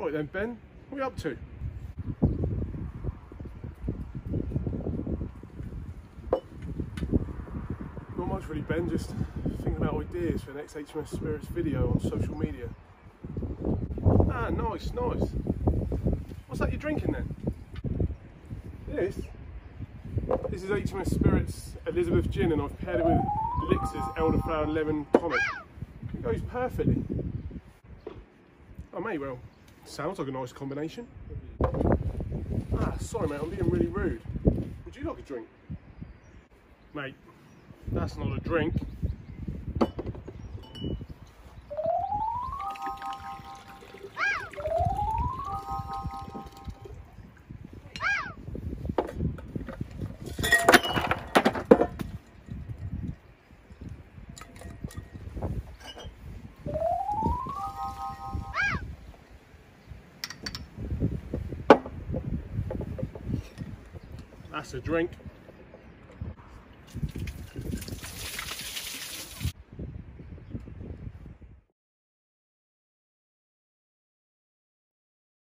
Right then, Ben, what are you up to? Not much really, Ben, just thinking about ideas for the next HMS Spirits video on social media. Ah, nice, nice. What's that you're drinking then? This? This is HMS Spirits Elizabeth Gin and I've paired it with Lix's Elderflower Lemon Tonic. It goes perfectly. Oh may well, sounds like a nice combination. Ah, sorry mate, I'm being really rude. Would you like a drink? Mate, that's not a drink. That's a drink.